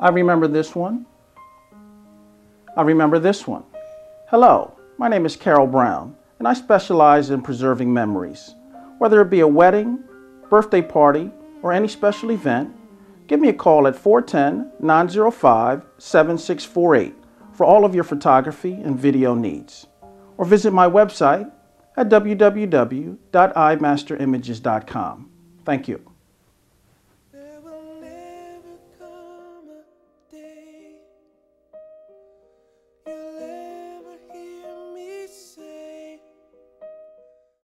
I remember this one. I remember this one. Hello, my name is Carol Brown, and I specialize in preserving memories. Whether it be a wedding, birthday party, or any special event, give me a call at 410 905 7648 for all of your photography and video needs. Or visit my website at www.eyemasterimages.com. Thank you.